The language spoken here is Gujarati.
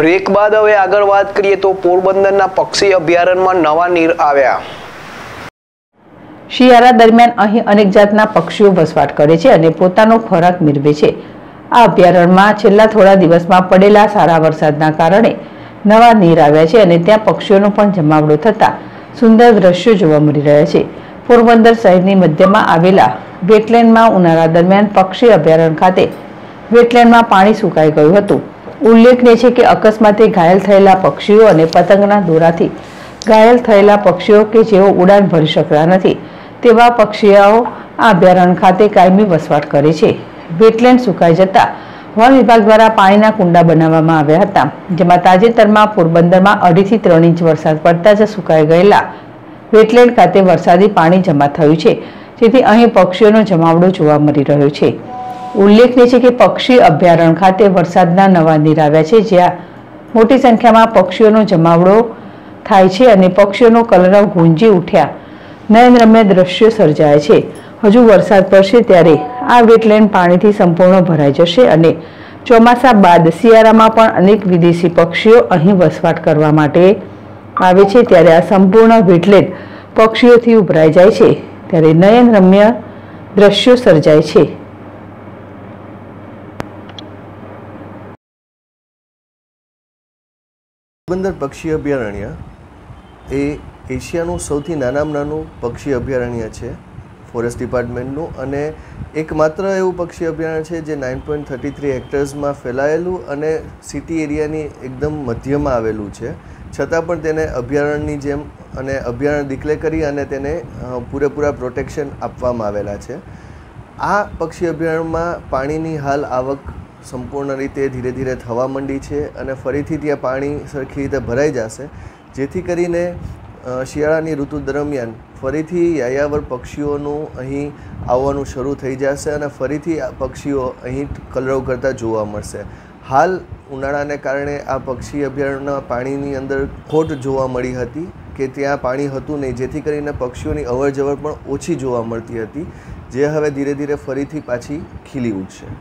બ્રેક બાદ હવે આગળ વાત કરીએ તો પોરબંદરના પક્ષી અભયારણ્યમાં નવા નીર આવ્યા. શિયાળા દરમિયાન અહીં અનેક જાતના પક્ષીઓ વસવાટ કરે છે અને પોતાનો ખોરાક મેળવે છે. આ અભયારણ્યમાં છેલ્લા થોડા દિવસમાં પડેલા સારા વરસાદના કારણે નવા નીર આવ્યા છે અને ત્યાં પક્ષીઓનો પણ જમાવડો થતાં સુંદર દ્રશ્યો જોવા મળી રહ્યા છે. પોરબંદર શહેરની મધ્યમાં આવેલા વેટલેન્ડમાં ઉનાળા દરમિયાન પક્ષી અભયારણ્ય ખાતે વેટલેન્ડમાં પાણી સુકાઈ ગયું હતું. ઉલ્લેખનીય છે કે અકસ્માતે ઘાયલ થયેલા પક્ષીઓ અને પતંગના દોરાથી ઘાયલ થયેલા પક્ષીઓ કે જેઓ ઉડાન ભરી શકતા નથી, તેવા પક્ષીઓ આ અભયારણ્ય ખાતે કાયમી વસવાટ કરે છે. વેટલેન્ડ સુકાઈ જતા વન વિભાગ દ્વારા પાણીના કુંડા બનાવવામાં આવ્યા હતા, જેમાં તાજેતરમાં પોરબંદરમાં અઢીથી ત્રણ ઇંચ વરસાદ પડતા જ સુકાઈ ગયેલા વેટલેન્ડ ખાતે વરસાદી પાણી જમા થયું છે, જેથી અહીં પક્ષીઓનો જમાવડો જોવા મળી રહ્યો છે. ઉલ્લેખનીય છે કે પક્ષી અભયારણ્ય ખાતે વરસાદના નવા નીર આવ્યા છે, જ્યાં મોટી સંખ્યામાં પક્ષીઓનો જમાવડો થાય છે અને પક્ષીઓનો કલરવ ગુંજી ઉઠ્યા. નયનરમ્ય દ્રશ્યો સર્જાય છે. હજુ વરસાદ પડશે ત્યારે આ વેટલેન્ડ પાણીથી સંપૂર્ણ ભરાઈ જશે અને ચોમાસા બાદ શિયાળામાં પણ અનેક વિદેશી પક્ષીઓ અહીં વસવાટ કરવા માટે આવે છે. ત્યારે આ સંપૂર્ણ વેટલેન્ડ પક્ષીઓથી ઉભરાઈ જાય છે. ત્યારે નયનરમ્ય દ્રશ્યો સર્જાય છે. પોરબંદર પક્ષી અભયારણ્ય એ એશિયાનું સૌથી નાનામાં નાનું પક્ષી અભયારણ્ય છે ફોરેસ્ટ ડિપાર્ટમેન્ટનું અને એકમાત્ર એવું પક્ષી અભયારણ્ય છે જે નાઇન પોઈન્ટ થર્ટી થ્રી હેક્ટર્સમાં ફેલાયેલું અને સિટી એરિયાની એકદમ મધ્યમાં આવેલું છે. છતાં પણ તેને અભયારણ્યની જેમ અને અભયારણ્ય ડિક્લેર કરી અને તેને પૂરેપૂરા પ્રોટેક્શન આપવામાં આવેલા છે. આ પક્ષી અભયારણ્યમાં પાણીની હાલ આવક સંપૂર્ણ રીતે ધીરે ધીરે થવા માંડી છે અને ફરીથી ત્યાં પાણી સરખી રીતે ભરાઈ જશે. જેથી કરીને શિયાળાની ઋતુ દરમિયાન ફરીથી યાયાવર પક્ષીઓનું અહીં આવવાનું શરૂ થઈ જશે અને ફરીથી આ પક્ષીઓ અહીં કલરવ કરતા જોવા મળશે. હાલ ઉનાળાને કારણે આ પક્ષી અભયારણ્યના પાણીની અંદર ખોટ જોવા મળી હતી કે ત્યાં પાણી હતું નહીં, જેથી કરીને પક્ષીઓની અવરજવર પણ ઓછી જોવા મળતી હતી, જે હવે ધીરે ધીરે ફરીથી પાછી ખીલી ઉઠશે.